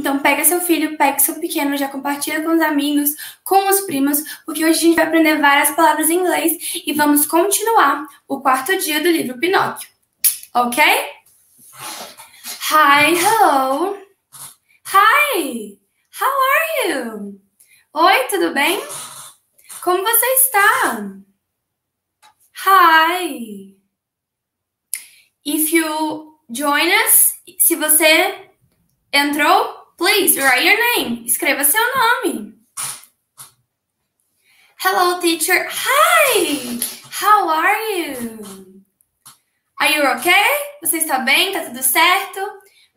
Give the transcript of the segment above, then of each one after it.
Então pega seu filho, pega seu pequeno, já compartilha com os amigos, com os primos, porque hoje a gente vai aprender várias palavras em inglês e vamos continuar o quarto dia do livro Pinóquio. Ok? Hi, hello. Hi. How are you? Oi, tudo bem? Como você está? Hi. If you join us, se você entrou, please write your name. Escreva seu nome. Hello, teacher. Hi. How are you? Are you okay? Você está bem? Tá tudo certo?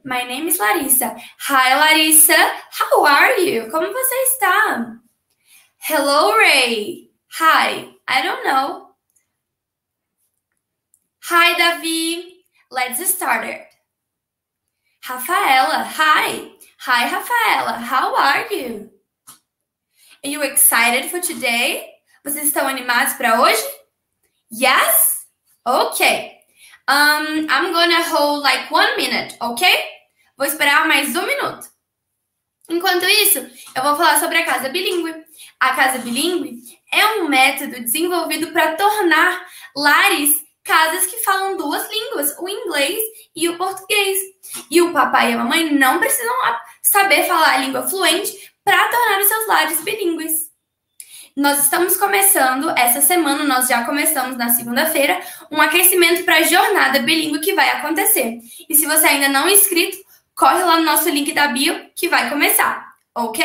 My name is Larissa. Hi, Larissa. How are you? Como você está? Hello, Ray. Hi. I don't know. Hi, Davi. Let's start it. Rafaela, hi. Hi, Rafaela. How are you? Are you excited for today? Vocês estão animados para hoje? Yes? Okay. Um, I'm gonna hold like one minute, ok? Vou esperar mais um minuto. Enquanto isso, eu vou falar sobre a casa bilíngue. A casa bilíngue é um método desenvolvido para tornar lares casas que falam duas línguas, o inglês e o português. E o papai e a mamãe não precisam saber falar a língua fluente para tornar os seus lares bilíngues. Nós estamos começando, essa semana, nós já começamos na segunda-feira, um aquecimento para a jornada bilíngue que vai acontecer. E se você ainda não é inscrito, corre lá no nosso link da bio que vai começar, ok?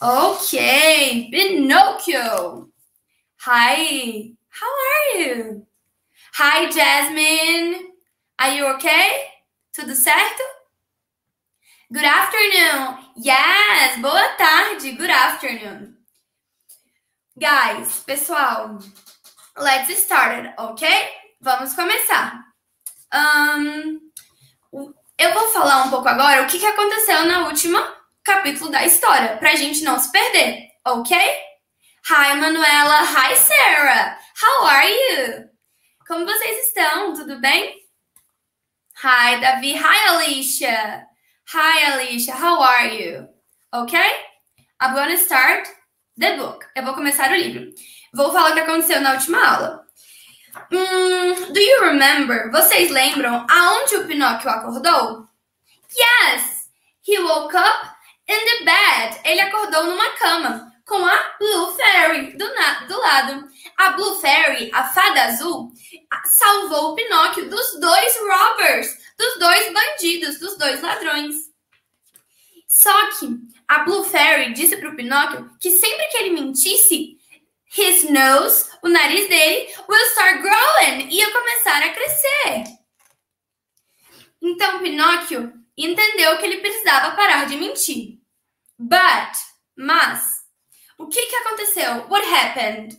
Ok, Pinocchio. Hi, how are you? Hi, Jasmine. Are you okay? Tudo certo? Good afternoon. Yes, boa tarde. Good afternoon. Guys, pessoal, let's start, ok? Vamos começar. Um, eu vou falar um pouco agora o que, que aconteceu na última capítulo da história, pra gente não se perder, ok? Hi, Manuela. Hi, Sarah. How are you? Como vocês estão? Tudo bem? Hi, Davi. Hi, Alicia. Hi, Alicia. How are you? Okay? I'm gonna start the book. Eu vou começar o livro. Vou falar o que aconteceu na última aula. Hum, do you remember? Vocês lembram aonde o Pinóquio acordou? Yes! He woke up in the bed. Ele acordou numa cama com a Blue Fairy do, do lado. A Blue Fairy, a fada azul, salvou o Pinóquio dos dois robbers, dos dois bandidos, dos dois ladrões. Só que a Blue Fairy disse para o Pinóquio que sempre que ele mentisse, his nose, o nariz dele, will start growing, ia começar a crescer. Então Pinóquio entendeu que ele precisava parar de mentir. But, mas, o que, que aconteceu? What happened?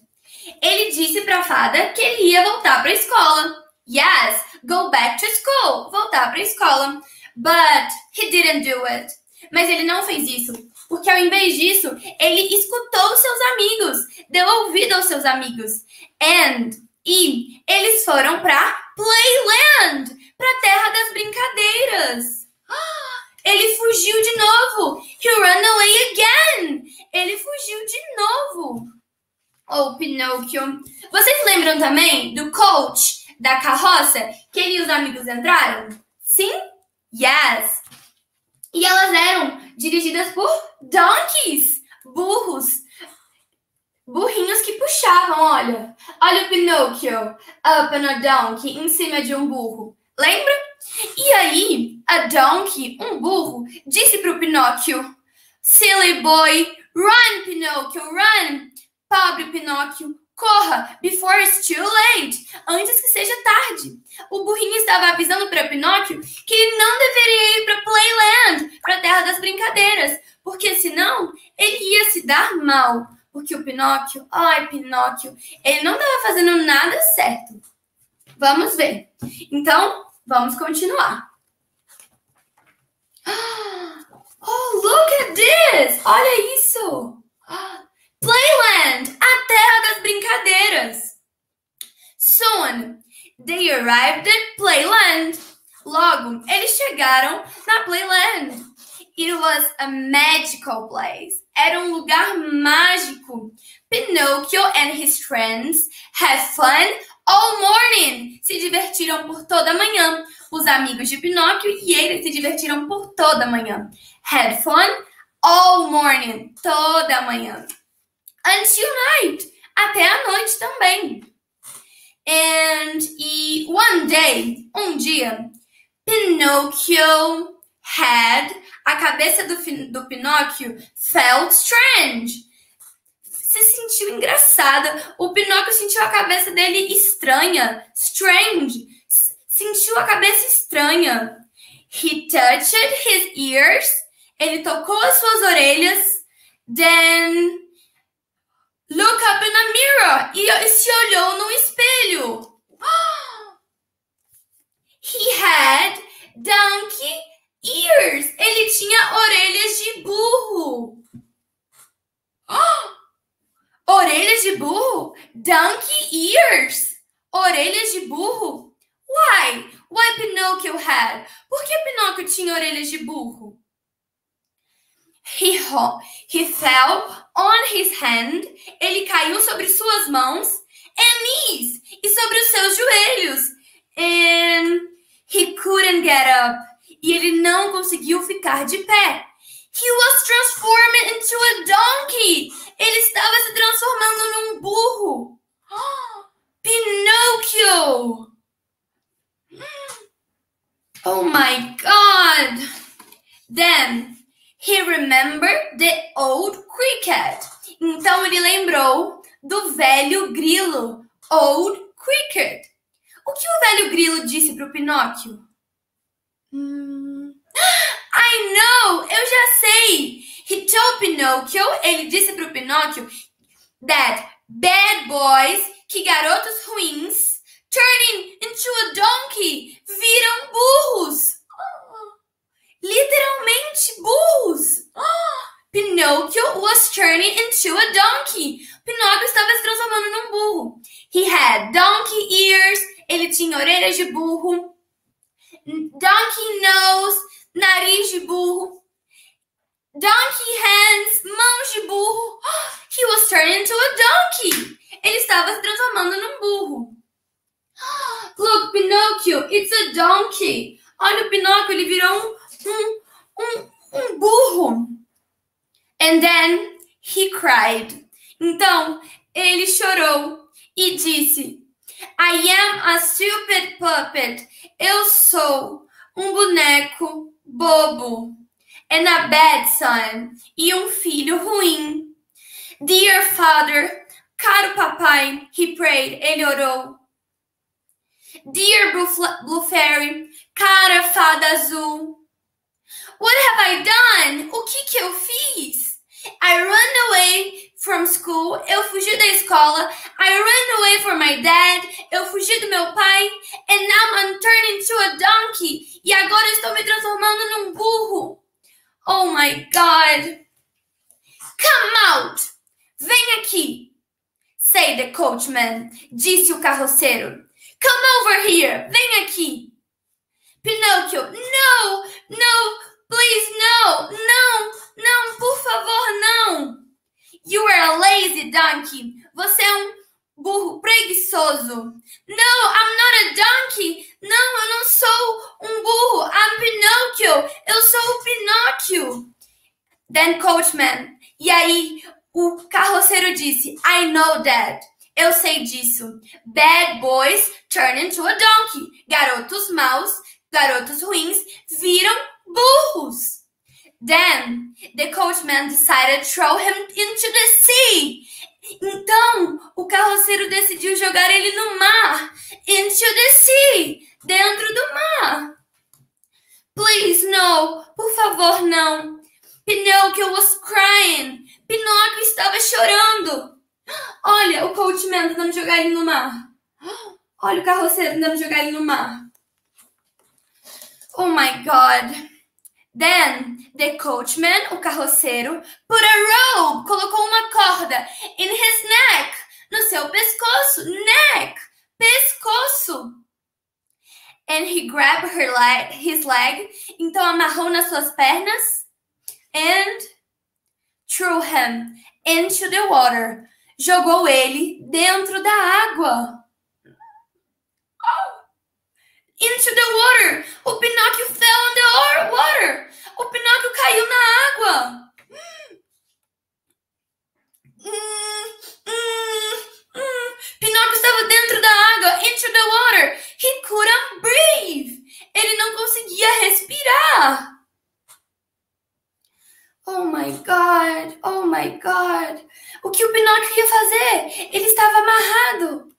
Ele disse para a fada que ele ia voltar para a escola. Yes, go back to school, voltar para a escola. But he didn't do it. Mas ele não fez isso, porque ao invés disso, ele escutou seus amigos, deu ouvido aos seus amigos. And e eles foram para Playland, para a terra das brincadeiras. Ele fugiu de novo. He ran away again. Ele fugiu de novo. Oh, Pinóquio. Vocês lembram também do coach da carroça que ele e os amigos entraram? Sim? Yes. E elas eram dirigidas por donkeys, burros, burrinhos que puxavam, olha. Olha o Pinóquio up on a donkey, em cima de um burro. Lembra? E aí, a donkey, um burro, disse para o Pinóquio: Silly boy, run, Pinóquio, run! Pobre Pinóquio, corra, before it's too late, antes que seja tarde. O burrinho estava avisando para Pinóquio que ele não deveria ir para Playland, para a terra das brincadeiras, porque senão ele ia se dar mal. Porque o Pinóquio, ai Pinóquio, ele não estava fazendo nada certo. Vamos ver. Então, vamos continuar. Oh, look at this! Olha isso! Playland, a terra das brincadeiras. Soon, they arrived at Playland. Logo, eles chegaram na Playland. was a magical place. Era um lugar mágico. Pinocchio and his friends had fun all morning. Se divertiram por toda a manhã. Os amigos de Pinóquio e ele se divertiram por toda a manhã. Had fun all morning. Toda a manhã. Until night. Até a noite também. And e one day, um dia, Pinocchio had a cabeça do, do Pinóquio felt strange. Se sentiu engraçada. O Pinóquio sentiu a cabeça dele estranha. Strange. Sentiu a cabeça estranha. He touched his ears. Ele tocou as suas orelhas. Then look up in a mirror. E se olhou no espelho. He had donkey ears. Ele tinha orelhas de burro. Orelhas de burro? Donkey ears. Orelhas de burro? Why? Why Pinocchio had? Por que Pinóquio tinha orelhas de burro? He, he fell on his hand. Ele caiu sobre suas mãos and knees e sobre os seus joelhos. And he couldn't get up e ele não conseguiu ficar de pé. He was transformed into a donkey. Ele estava se transformando num burro. Pinocchio! Oh my God! Then he remembered the old cricket. Então ele lembrou do velho grilo, old cricket. O que o velho grilo disse para o Pinóquio? Hum. I know! Eu já sei! He told Pinocchio, ele disse para o Pinóquio, that bad boys, que garotos ruins, turning into a donkey, viram burros. Literalmente burros. Pinocchio was turning into a donkey. Pinóquio estava se transformando num burro. He had donkey ears. Ele tinha orelhas de burro. Donkey nose, nariz de burro. Donkey hands, mãos de burro. He was turned into a donkey. Ele estava se transformando num burro. Look, Pinocchio, it's a donkey. Olha o Pinóquio, ele virou um, um, um burro. And then he cried. Então, ele chorou e disse: I am a stupid puppet. Eu sou um boneco bobo. And a bad son. E um filho ruim. Dear father, caro papai, he prayed. Ele orou. Dear Blue, Blue Fairy, cara fada azul. What have I done? O que que eu fiz? I ran away from school. Eu fugi da escola. I ran away from my dad. Eu fugi do meu pai. And now I'm turning into a donkey. E agora estou me transformando num burro. Oh my God. Come out. Vem aqui. Say the coachman. Disse o carroceiro. Come over here. Vem aqui. Pinocchio. No, no, please, no, não, não, por favor, não. You are a lazy donkey. Você é um burro preguiçoso. No, I'm not a donkey. Não, eu não sou um burro. I'm Pinocchio. Eu sou o Pinóquio. Then coachman. E aí o carroceiro disse, I know that. Eu sei disso. Bad boys turn into a donkey. Garotos maus, garotos ruins viram burros. Then the coachman decided to throw him into the sea. Então, o carroceiro decidiu jogar ele no mar. Into the sea. Dentro do mar. Please, no. Por favor, não. Pinocchio was crying. Pinóquio estava chorando. Olha, o coachman tentando jogar ele no mar. Olha o carroceiro tentando jogar ele no mar. Oh my God. Then the coachman, o carroceiro, put a rope, colocou uma corda in his neck, no seu pescoço, neck, pescoço. And he grabbed her leg, his leg, então amarrou nas suas pernas. and threw him into the water. Jogou ele dentro da água. Into the water. O Pinóquio fell in the water. O Pinóquio caiu na água. Hum, hum, hum. Pinóquio estava dentro da água. Into the water. He couldn't breathe. Ele não conseguia respirar. Oh my God, oh my God. O que o Pinóquio ia fazer? Ele estava amarrado.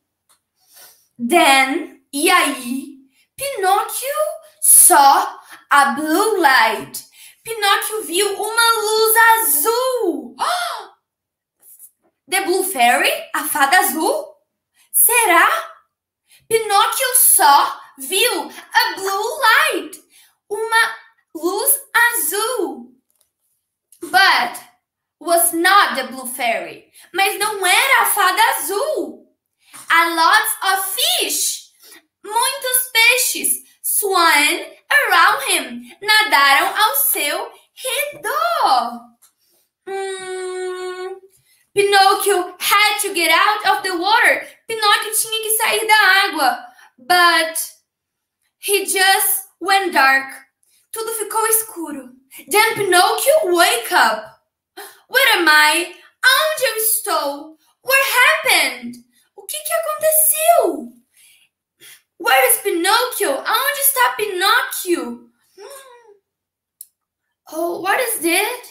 Then, e aí, Pinóquio saw a blue light. Pinóquio viu uma luz azul. The Blue Fairy? A fada azul? Será? Pinóquio só viu a blue light. Uma luz azul. But was not the blue fairy. Mas não era a fada azul. A lots of fish. Muitos peixes swam around him. Nadaram ao seu redor. Pinóquio had to get out of the water. Pinóquio tinha que sair da água. But he just went dark. Tudo ficou escuro. Then Pinocchio wake up. Where am I? Onde eu estou? What happened? O que que aconteceu? Where is Pinocchio? Aonde está Pinocchio? Oh, what is it?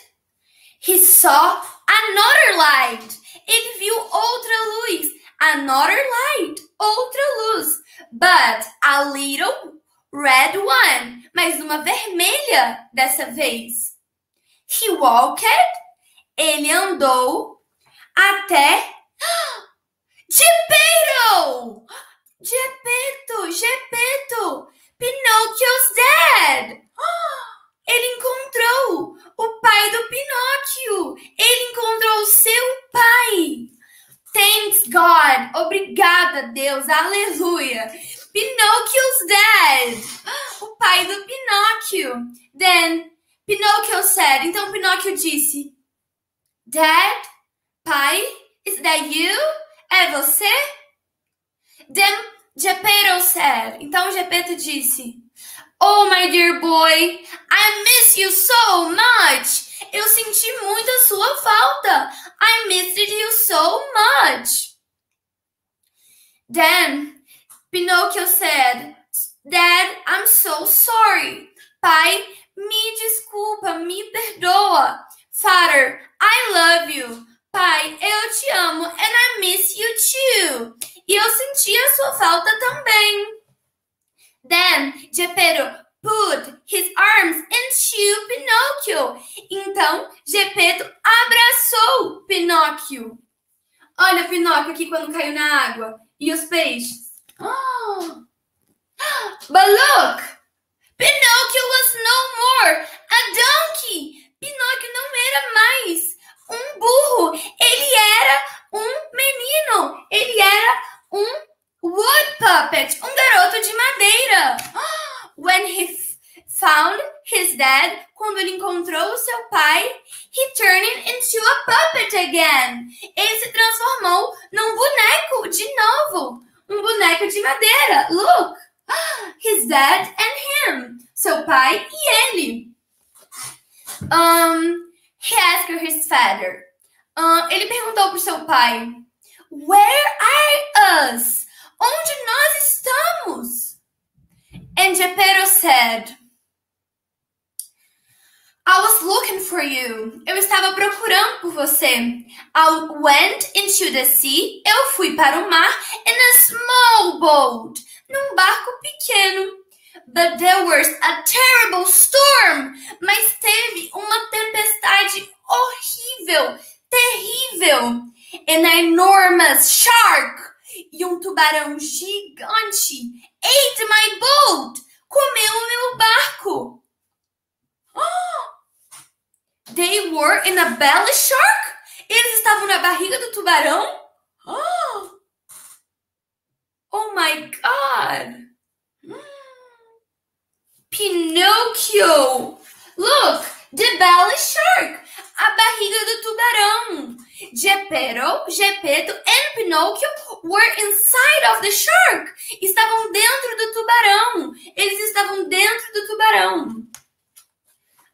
He saw another light. Ele viu outra luz. Another light. Outra luz. But a little red one, mas uma vermelha dessa vez. He walked, ele andou até Geppetto, Geppetto, Pinocchio's dad! Ele encontrou o pai do Pinóquio. Ele encontrou o seu pai. Thanks God. Obrigada, Deus. Aleluia. Pinocchio's dad. O pai do Pinóquio. Then Pinocchio said. Então Pinóquio disse: Dad, pai, is that you? É você? Then Geppetto said. Então Geppetto disse: Oh, my dear boy, I miss you so much. Eu senti muito a sua falta. I missed you so much. Then Pinocchio said, Dad, I'm so sorry. Pai, me desculpa, me perdoa. Father, I love you. Pai, eu te amo and I miss you too. E eu senti a sua falta também. Then Geppetto put his arms into Pinocchio. Então Geppetto abraçou Pinóquio. Olha Pinóquio aqui quando caiu na água. E os peixes? Oh. But look! Pinocchio was no more a donkey. Pinóquio não era mais um burro. Ele era um menino. Ele era um wood puppet, um garoto de madeira. When he found his dad, quando ele encontrou o seu pai, he turned into a puppet again. Ele se transformou num boneco de novo um boneco de madeira. Look! His dad and him. Seu pai e ele. Um, he asked his father. Uh, ele perguntou para seu pai: Where are us? Onde nós estamos? And Geppetto said, I was looking for you. Eu estava procurando por você. I went into the sea. Eu fui para o mar in a small boat. Num barco pequeno. But there was a terrible storm. Mas teve uma tempestade horrível, terrível. An enormous shark. E um tubarão gigante ate my boat. Comeu o meu barco. Oh! They were in a belly shark? Eles estavam na barriga do tubarão? Oh, oh my god! Pinocchio! Look, The Belly Shark, a barriga do tubarão. Geppetto, Geppetto and Pinocchio were inside of the shark. Estavam dentro do tubarão. Eles estavam dentro do tubarão.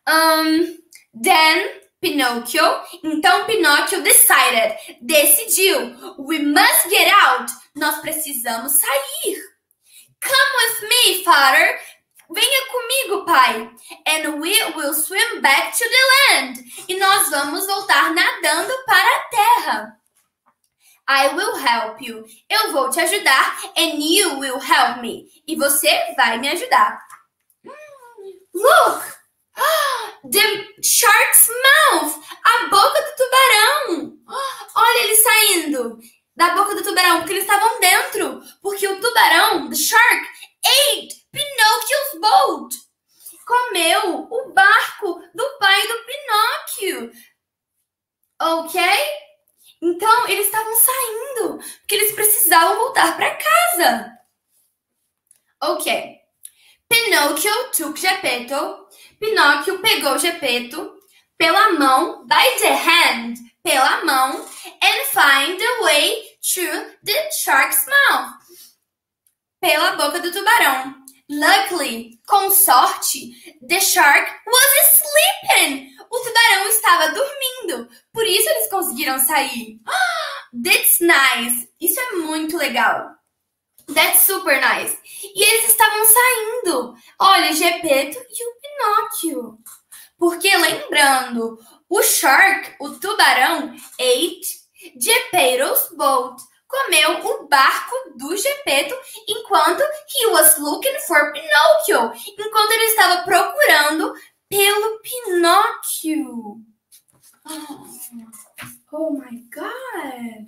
Um, then Pinocchio, então Pinóquio decided, decidiu, we must get out, nós precisamos sair. Come with me, father, Venha comigo, pai. And we will swim back to the land. E nós vamos voltar nadando para a terra. I will help you. Eu vou te ajudar. And you will help me. E você vai me ajudar. Look! The shark's mouth! A boca do tubarão! Olha ele saindo da boca do tubarão, porque eles estavam dentro. Porque o tubarão, the shark, ate Pinocchio's boat. Comeu o barco do pai do Pinóquio. Ok? Então, eles estavam saindo, porque eles precisavam voltar para casa. Ok. Pinocchio took Geppetto. Pinóquio pegou Geppetto pela mão, by the hand, pela mão, and find the way to the shark's mouth. Pela boca do tubarão. Luckily, com sorte, the shark was sleeping. O tubarão estava dormindo. Por isso eles conseguiram sair. That's nice. Isso é muito legal. That's super nice. E eles estavam saindo. Olha, Gepeto e o Pinóquio. Porque lembrando, o shark, o tubarão, ate Geppetto's boat. Comeu o barco do Gepeto enquanto he was looking for Pinocchio. Enquanto ele estava procurando pelo Pinóquio. Oh, oh my God.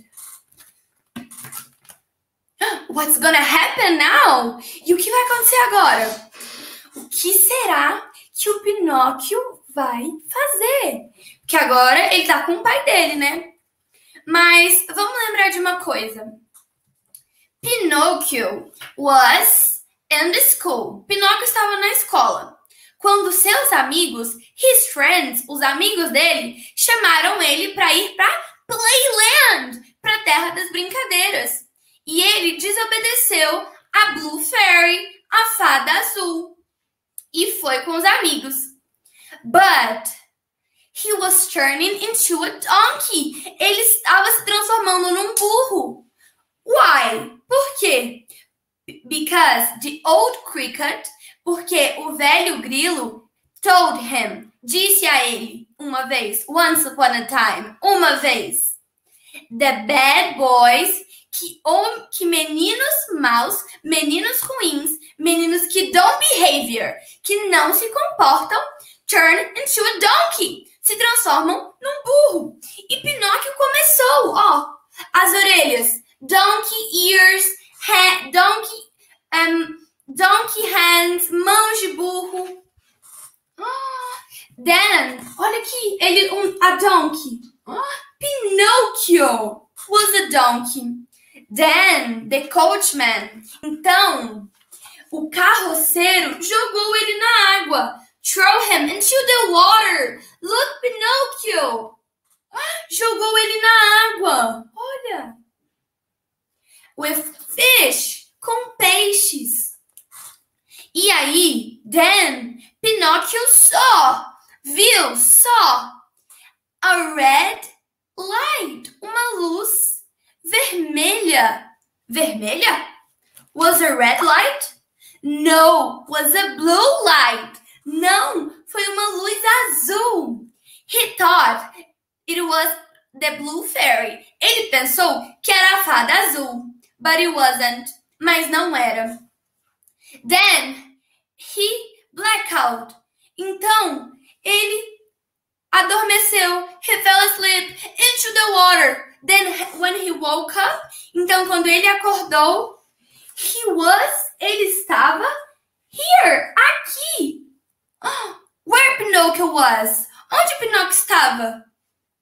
What's gonna happen now? E o que vai acontecer agora? O que será que o Pinóquio vai fazer? Porque agora ele tá com o pai dele, né? Mas vamos lembrar de uma coisa. Pinóquio was in the school. Pinóquio estava na escola. Quando seus amigos, his friends, os amigos dele, chamaram ele para ir para Playland, para a terra das brincadeiras. E ele desobedeceu a Blue Fairy, a fada azul, e foi com os amigos. But he was turning into a donkey. Ele estava se transformando num burro. Why? Por quê? Because the old cricket, porque o velho grilo told him, disse a ele uma vez, once upon a time, uma vez, the bad boys que, que meninos maus, meninos ruins, meninos que don't behavior, que não se comportam, turn into a donkey, se transformam num burro. E Pinóquio começou, ó, as orelhas, donkey ears, ha, donkey, um, donkey hands, mãos de burro. Then, olha aqui, ele, um, a donkey. Pinóquio was a donkey. Then the coachman. Então, o carroceiro jogou ele na água. Throw him into the water. Look, Pinocchio. Jogou ele na água. Olha. With fish. Com peixes. E aí, then, Pinocchio saw. Viu, saw. A red light. Uma luz vermelha. Vermelha? Was a red light? No, was a blue light. Não, foi uma luz azul. He thought it was the blue fairy. Ele pensou que era a fada azul. But it wasn't. Mas não era. Then he blackout. Então ele adormeceu. He fell asleep into the water. Then when he woke up, então quando ele acordou, he was, ele estava here, aqui. Where Pinocchio was? Onde Pinocchio estava?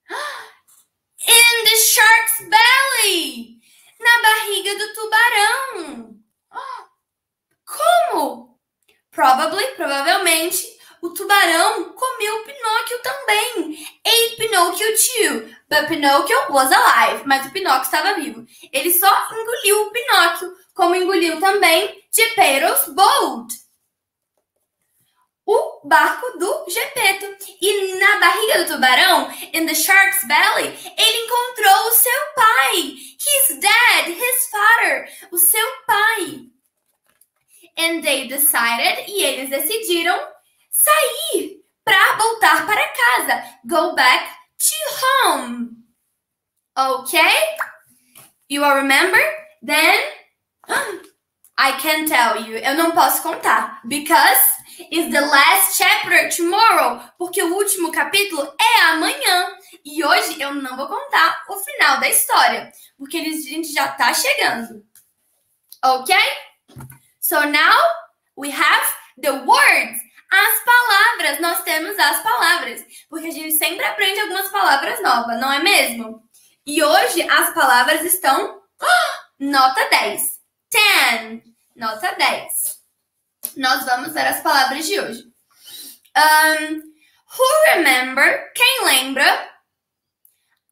In the shark's belly. Na barriga do tubarão. Como? Probably, provavelmente, o tubarão comeu Pinóquio também. Ate Pinocchio too. But Pinocchio was alive. Mas o Pinóquio estava vivo. Ele só engoliu o Pinóquio, como engoliu também Geppetto's boat. O barco do Gepeto. E na barriga do tubarão, in the shark's belly, ele encontrou o seu pai. His dad, his father, o seu pai. And they decided, e eles decidiram sair para voltar para casa. Go back to home. Okay? You all remember? Then I can tell you. Eu não posso contar because it's the last chapter tomorrow, porque o último capítulo é amanhã. E hoje eu não vou contar o final da história, porque a gente já tá chegando. Ok? So now we have the words. As palavras, nós temos as palavras, porque a gente sempre aprende algumas palavras novas, não é mesmo? E hoje as palavras estão nota 10. 10. Nota 10. Nós vamos ver as palavras de hoje. Um, who remember? Quem lembra?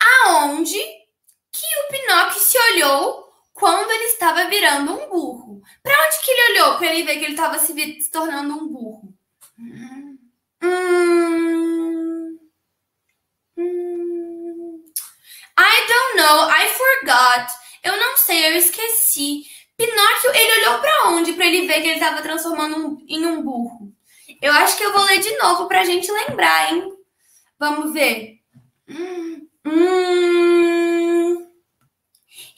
Aonde que o Pinóquio se olhou quando ele estava virando um burro? Para onde que ele olhou para ele ver que ele estava se, se, tornando um burro? Hum, hum, I don't know. I forgot. Eu não sei, eu esqueci. Pinóquio, ele olhou para onde para ele ver que ele estava transformando um, em um burro? Eu acho que eu vou ler de novo para a gente lembrar, hein? Vamos ver. Hum, hum.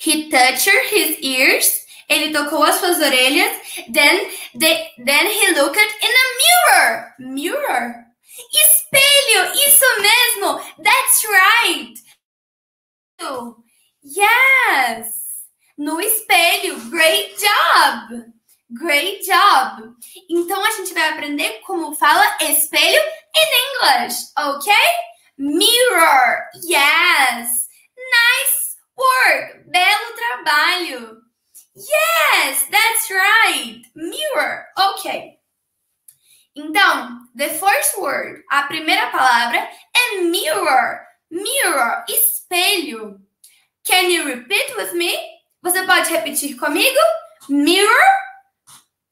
He touched his ears. Ele tocou as suas orelhas. Then, then he looked in a mirror. Mirror? Espelho! Isso mesmo! That's right! Yes! No espelho. Great job! Great job! Então a gente vai aprender como fala espelho in English, ok? Mirror. Yes! Nice work! Belo trabalho! Yes, that's right! Mirror. Ok. Então, the first word, a primeira palavra é mirror. Mirror, espelho. Can you repeat with me? Você pode repetir comigo? Mirror.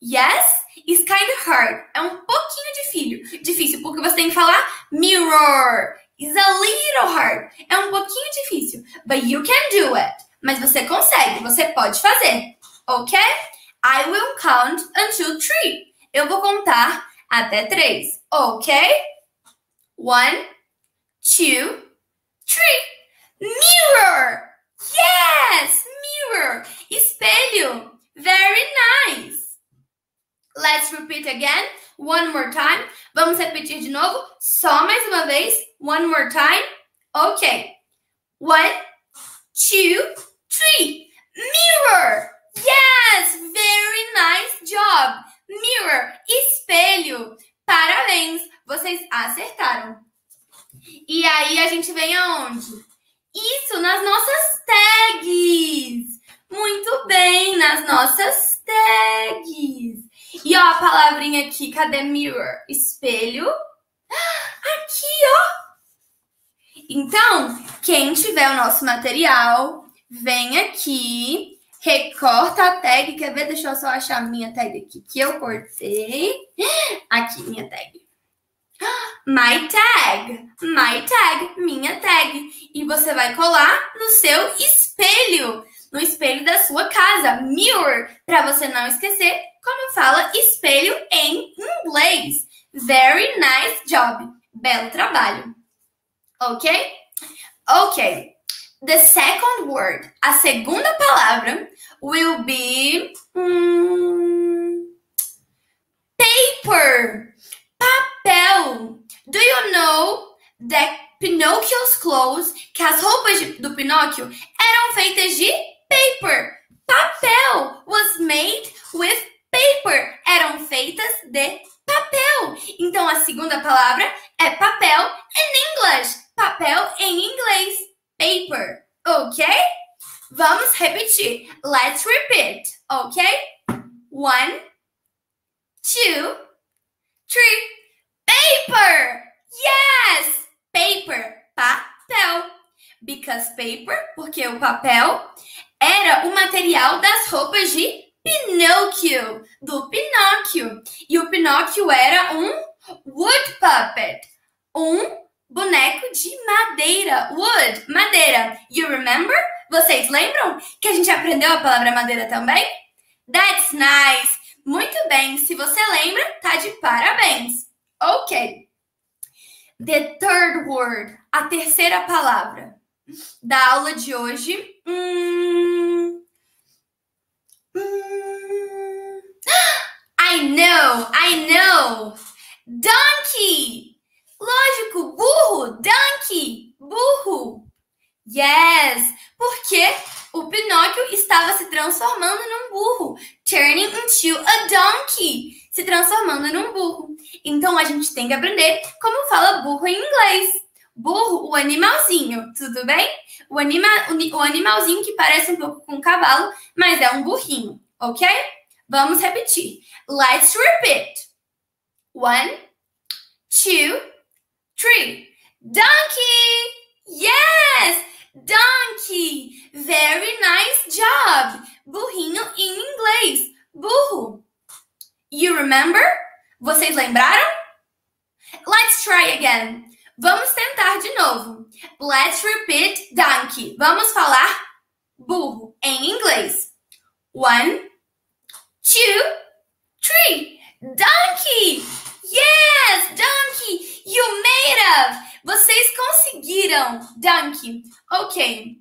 Yes. It's kind of hard. É um pouquinho difícil, difícil, porque você tem que falar mirror. It's a little hard. É um pouquinho difícil. But you can do it. Mas você consegue, você pode fazer. Ok? I will count until three. Eu vou contar até três. Ok? One, two, three. Mirror! Yes! Mirror, espelho. Very nice. Let's repeat again. One more time. Vamos repetir de novo. Só mais uma vez. One more time. Ok. One, two, three. Mirror. Yes, very nice job. Mirror, espelho. Parabéns, vocês acertaram. E aí a gente vem aonde? Isso, nas nossas tags. Muito bem, nas nossas tags. E ó, a palavrinha aqui, cadê mirror? Espelho. Aqui, ó. Então, quem tiver o nosso material, vem aqui, recorta a tag. Quer ver? Deixa eu só achar a minha tag aqui, que eu cortei. Aqui, minha tag. My tag, my tag, minha tag. E você vai colar no seu espelho, no espelho da sua casa, mirror, para você não esquecer como fala espelho em inglês. Very nice job. Belo trabalho. Ok? Ok. The second word, a segunda palavra, will be um, paper. Papel. Do you know that Pinocchio's clothes, que as roupas de, do Pinóquio eram feitas de paper. Papel was made with paper. Eram feitas de papel. Então a segunda palavra é papel in English. Papel em inglês. Paper. Ok? Vamos repetir. Let's repeat. Ok? One, two, three. Paper! Yes! Paper, papel. Because paper, porque o papel era o material das roupas de Pinóquio, do Pinóquio. E o Pinóquio era um wood puppet, um boneco de madeira. Wood, madeira. You remember? Vocês lembram que a gente aprendeu a palavra madeira também? That's nice. Muito bem. Se você lembra, tá de parabéns. Ok. The third word, a terceira palavra da aula de hoje. Hum... know, I know. Donkey. Lógico, burro, donkey, burro. Yes, porque o Pinóquio estava se transformando num burro, turning into a donkey, se transformando num burro. Então a gente tem que aprender como fala burro em inglês. Burro, o animalzinho, tudo bem? O, anima, o, o animalzinho que parece um pouco com um cavalo, mas é um burrinho, ok? Vamos repetir. Let's repeat. One, two, three. Donkey! Yes! Donkey! Very nice job! Burrinho em inglês. Burro. You remember? Vocês lembraram? Let's try again. Vamos tentar de novo. Let's repeat donkey. Vamos falar burro em inglês. One, two, three. Donkey! Yes, donkey! You made it! Vocês conseguiram, donkey. Ok.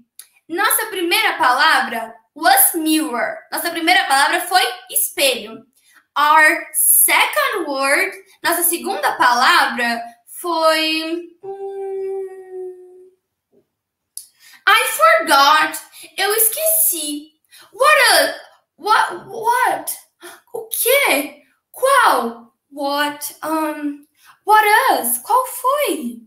Nossa primeira palavra was mirror. Nossa primeira palavra foi espelho. Our second word, nossa segunda palavra foi. Hum, I forgot. Eu esqueci. What a. What? What? O quê? Qual? What? Um. What us? Qual foi?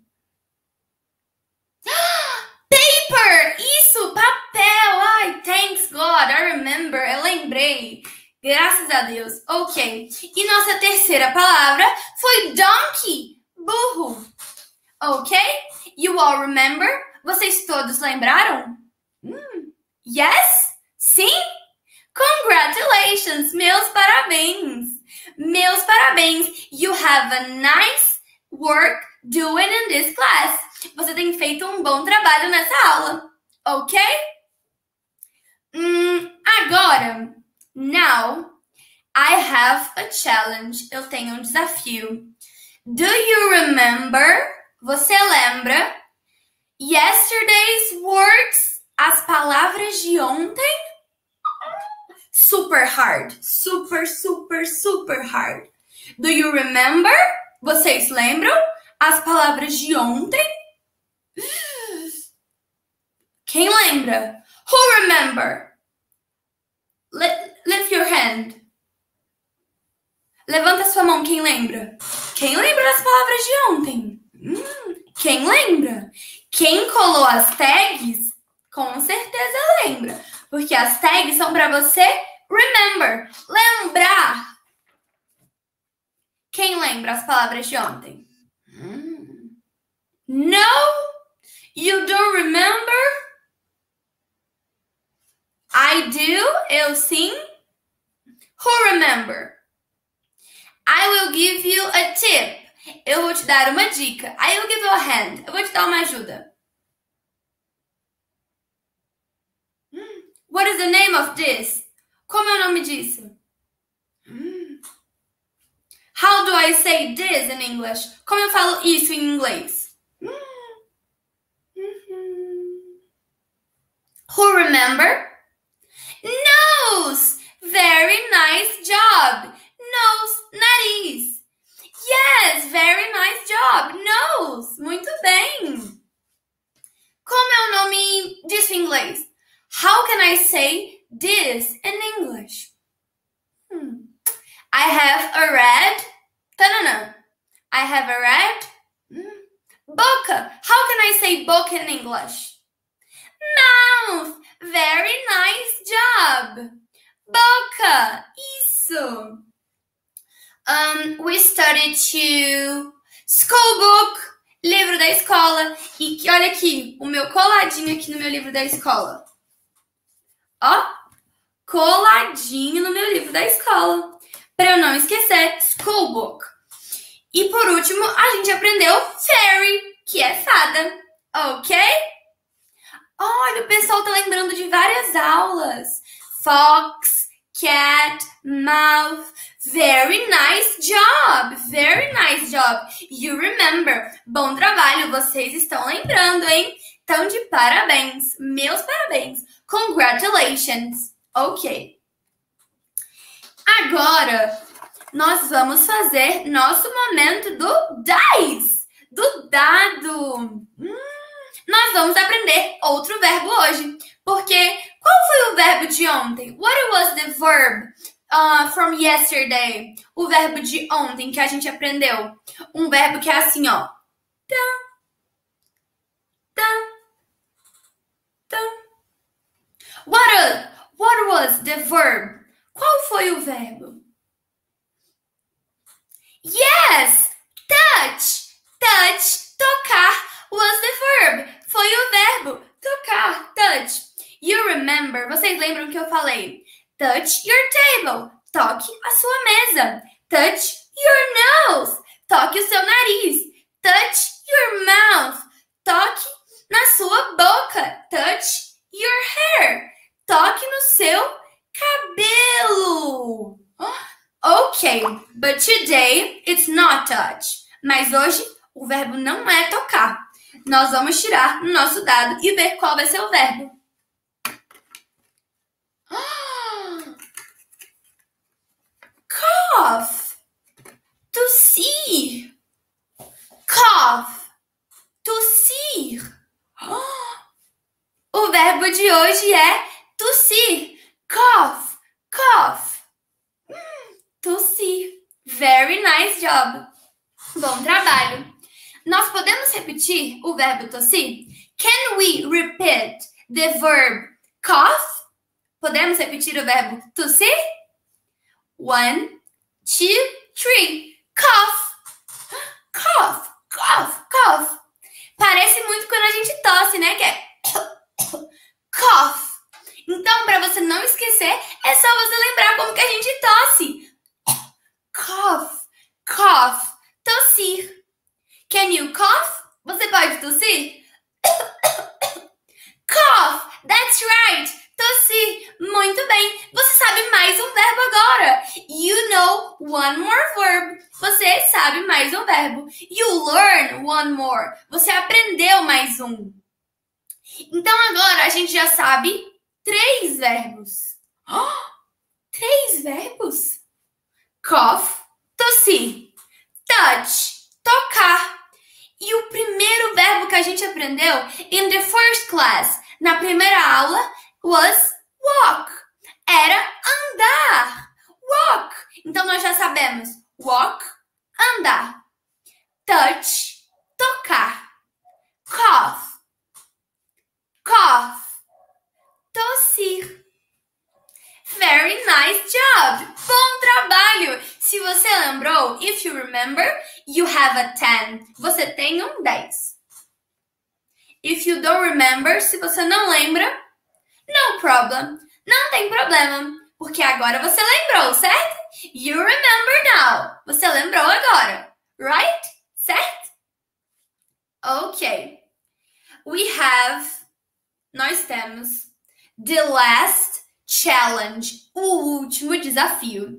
Paper! Isso! Papel! Ai, thanks God! I remember. Eu lembrei. Graças a Deus. Ok. E nossa terceira palavra foi donkey, burro. Ok? You all remember? Vocês todos lembraram? Hmm. Yes? Sim? Congratulations! Meus parabéns! Meus parabéns! You have a nice work doing in this class. Você tem feito um bom trabalho nessa aula. Ok? Hum, agora Now, I have a challenge. Eu tenho um desafio. Do you remember? Você lembra? Yesterday's words, as palavras de ontem? Super hard. Super, super, super hard. Do you remember? Vocês lembram? As palavras de ontem? Quem lembra? Who remember? Let, Lift your hand. Levanta sua mão, quem lembra? Quem lembra das palavras de ontem? Hum, quem lembra? Quem colou as tags, com certeza lembra. Porque as tags são para você remember, lembrar. Quem lembra as palavras de ontem? Hum. No? You don't remember? I do, eu sim. Who remember? I will give you a tip. Eu vou te dar uma dica. I will give you a hand. Eu vou te dar uma ajuda. Hmm. What is the name of this? Como é o nome disso? Hmm. How do I say this in English? Como eu falo isso em inglês? Hmm. Who remember? Nose! Very nice job. Nose, nariz. Yes, very nice job. Nose. Muito bem. Como é o nome disso em inglês? How can I say this in English? Hmm. I have a red. Ta-na-na. I have a red hmm. book. How can I say book in English? Mouth. Very nice job. Boca! Isso! Um, we studied to school book, livro da escola. E que, olha aqui, o meu coladinho aqui no meu livro da escola. Ó, coladinho no meu livro da escola. Para eu não esquecer, school book. E por último, a gente aprendeu fairy, que é fada. Ok? Olha, o pessoal tá lembrando de várias aulas. Fox, cat, mouth. Very nice job. Very nice job. You remember. Bom trabalho. Vocês estão lembrando, hein? Então, de parabéns. Meus parabéns. Congratulations. Ok. Agora, nós vamos fazer nosso momento do dice, do dado. Hum, nós vamos aprender outro verbo hoje. Porque qual foi o verbo de ontem? What was the verb uh, from yesterday? O verbo de ontem que a gente aprendeu. Um verbo que é assim, ó. What, what was the verb? Qual foi o verbo? Yes! Touch! Touch, tocar was the verb. Foi o verbo tocar, touch. You remember? Vocês lembram que eu falei? Touch your table. Toque a sua mesa. Touch your nose. Toque o seu nariz. Touch your mouth. Toque na sua boca. Touch your hair. Toque no seu cabelo. Ok, but today it's not touch. Mas hoje o verbo não é tocar. Nós vamos tirar o nosso dado e ver qual vai ser o verbo. Cough. Tossir. Cough. Tossir. O verbo de hoje é tossir. Cough. Cough. Tossir. Very nice job. Bom trabalho. Nós podemos repetir o verbo tossir? Can we repeat the verb cough? Podemos repetir o verbo tossir? One, two, three. Cough. Cough, cough, cough. Parece muito quando a gente tosse, né? Que é cough. Então, para você não esquecer, é só você lembrar como que a gente tosse. Cough, cough, tossir. Can you cough? Você pode tossir? cough! That's right! Tossir! Muito bem! Você sabe mais um verbo agora! You know one more verb. Você sabe mais um verbo. You learn one more. Você aprendeu mais um. Então agora a gente já sabe três verbos. Oh, três verbos? Cough, tossir. Touch, tocar. E o primeiro verbo que a gente aprendeu in the first class, na primeira aula, was walk. Era andar. Walk. Então nós já sabemos walk, andar. Touch, tocar. Cough, cough. Tossir. Very nice job! Bom trabalho! Se você lembrou, if you remember, you have a 10. Você tem um 10. If you don't remember, se você não lembra, no problem. Não tem problema, porque agora você lembrou, certo? You remember now. Você lembrou agora, right? Certo? Ok. We have, nós temos the last challenge, o último desafio.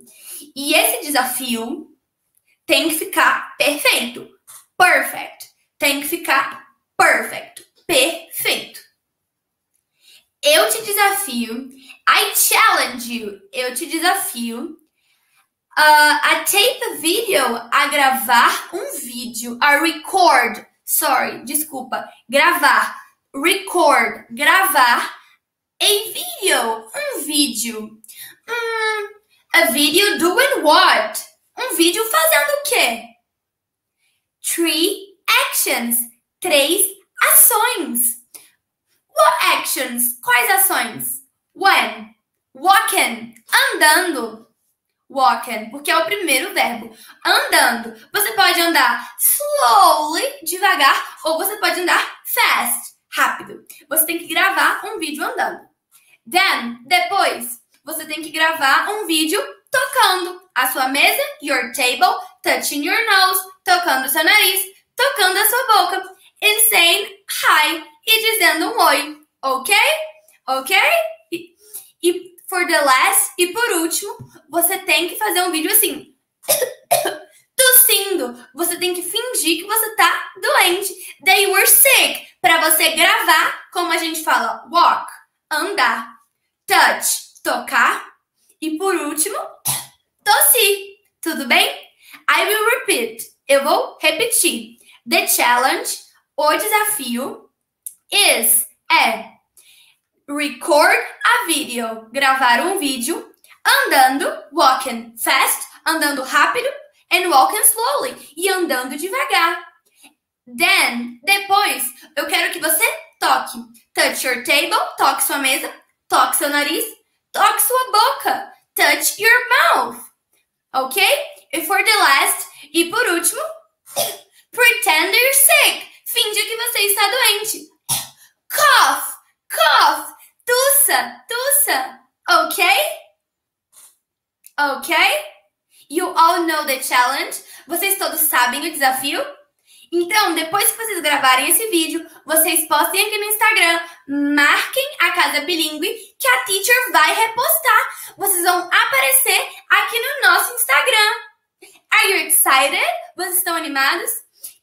E esse desafio tem que ficar perfeito. Perfect. Tem que ficar perfect. Perfeito. Eu te desafio. I challenge you. Eu te desafio uh, a tape a video, a gravar um vídeo, a record, sorry, desculpa, gravar, record, gravar a video, um vídeo. Hum, a video doing what? Um vídeo fazendo o quê? Three actions. Três ações. What actions? Quais ações? When? Walking. Andando. walking, porque é o primeiro verbo. Andando. Você pode andar slowly, devagar, ou você pode andar fast, rápido. Você tem que gravar um vídeo andando. Then, depois, você tem que gravar um vídeo tocando a sua mesa, your table, touching your nose, tocando seu nariz, tocando a sua boca, and saying hi e dizendo um oi, ok? Ok? E, e for the last, e por último, você tem que fazer um vídeo assim. tossindo. Você tem que fingir que você tá doente. They were sick. Para você gravar, como a gente fala, walk, andar, touch, tocar. E por último, tossir. Tudo bem? I will repeat. Eu vou repetir. The challenge, o desafio, is, é record a video, gravar um vídeo, andando, walking fast, andando rápido, and walking slowly, e andando devagar. Then, depois, eu quero que você toque. Touch your table, toque sua mesa, toque seu nariz, toque sua boca. Touch your mouth. Ok? E for the last, e por último, pretend you're sick. Finge que você está doente. Cough, cough, tussa, tussa. Ok? Ok? You all know the challenge. Vocês todos sabem o desafio? Então, depois que vocês gravarem esse vídeo, vocês postem aqui no Instagram, marquem a Casa Bilingue, que a teacher vai repostar. Vocês vão aparecer aqui no nosso Instagram. Are you excited? Vocês estão animados?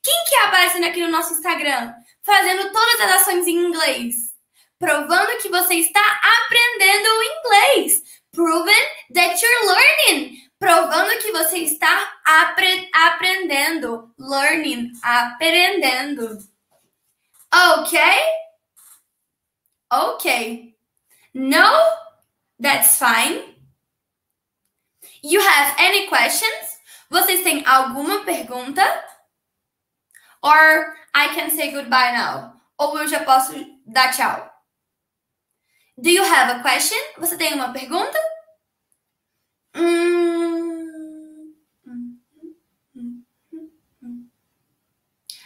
Quem que é aparecendo aqui no nosso Instagram? Fazendo todas as ações em inglês. Provando que você está aprendendo o inglês. Proven that you're learning provando que você está apre aprendendo, learning, aprendendo. Ok? Ok. No? That's fine. You have any questions? Vocês têm alguma pergunta? Or I can say goodbye now. Ou eu já posso dar tchau. Do you have a question? Você tem uma pergunta? Mm.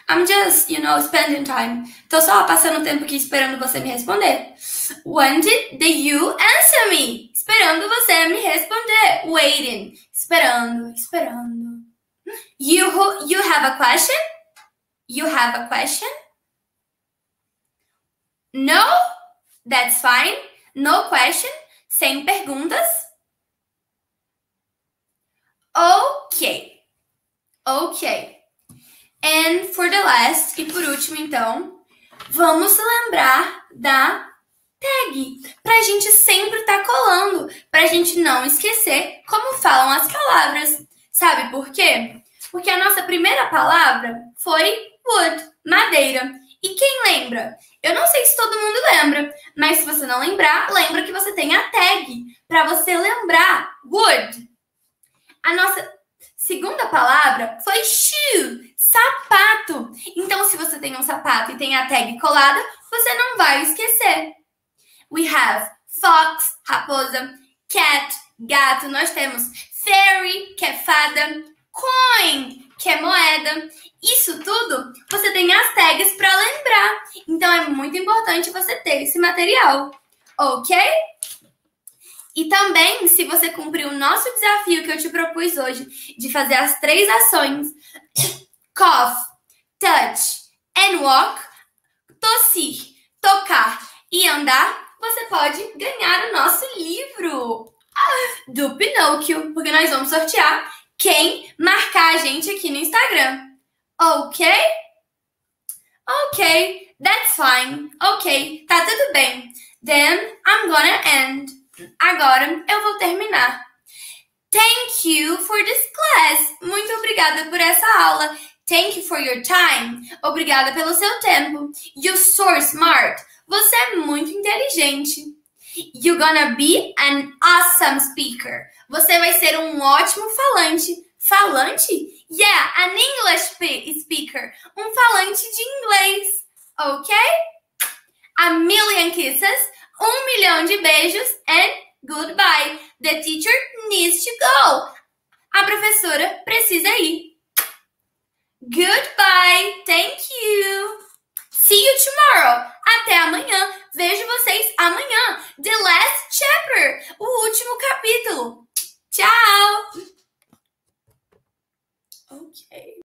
I'm just, you know, spending time. Tô só passando tempo aqui esperando você me responder. When did you answer me? Esperando você me responder. Waiting. Esperando, esperando. You, you have a question? You have a question? No? That's fine. No question. Sem perguntas. Ok. Ok. And for the last, e por último, então, vamos lembrar da tag. Pra gente sempre estar tá colando. Pra gente não esquecer como falam as palavras. Sabe por quê? Porque a nossa primeira palavra foi wood, madeira. E quem lembra? Eu não sei se todo mundo lembra, mas se você não lembrar, lembra que você tem a tag para você lembrar wood. A nossa segunda palavra foi shoe, sapato. Então, se você tem um sapato e tem a tag colada, você não vai esquecer. We have fox, raposa, cat, gato. Nós temos fairy, que é fada, coin, que é moeda. Isso tudo você tem as tags para lembrar. Então é muito importante você ter esse material, ok? E também, se você cumprir o nosso desafio que eu te propus hoje, de fazer as três ações: cough, touch and walk, tossir, tocar e andar, você pode ganhar o nosso livro do Pinóquio, porque nós vamos sortear quem marcar a gente aqui no Instagram. Ok? Ok, that's fine. Ok, tá tudo bem. Then I'm gonna end. Agora eu vou terminar. Thank you for this class. Muito obrigada por essa aula. Thank you for your time. Obrigada pelo seu tempo. You're so smart. Você é muito inteligente. You're gonna be an awesome speaker. Você vai ser um ótimo falante. Falante? Yeah, an English speaker. Um falante de inglês. Ok? A million kisses um milhão de beijos and Goodbye. The teacher needs to go. A professora precisa ir. Goodbye. Thank you. See you tomorrow. Até amanhã. Vejo vocês amanhã. The last chapter. O último capítulo. Tchau.